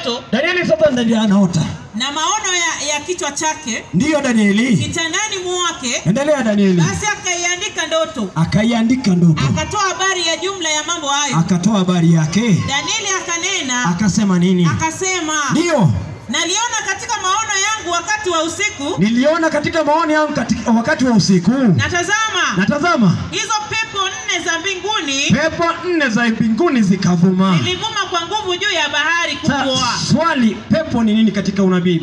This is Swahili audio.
ndoto Danieli sasa ndiye anaota. na maono ya, ya kichwa chake Ndiyo Danieli, kitandani mwake, endelea Danieli. basi akaiandika ndoto, Akaiandika ndoto, akatoa habari ya jumla ya mambo hayo. akatoa habari yake, Danieli akanena akasema nini? akasema, Ndiyo, naliona katika maono yangu wakati wa usiku, niliona katika maono yangu katika wakati wa usiku, Natazama. natazama hizo pepo nne za mbinguni pepo nne za mbinguni zikavuma. zilivuma kwa nguvu juu ya bahari kubwa. Pepo ni nini katika unabii?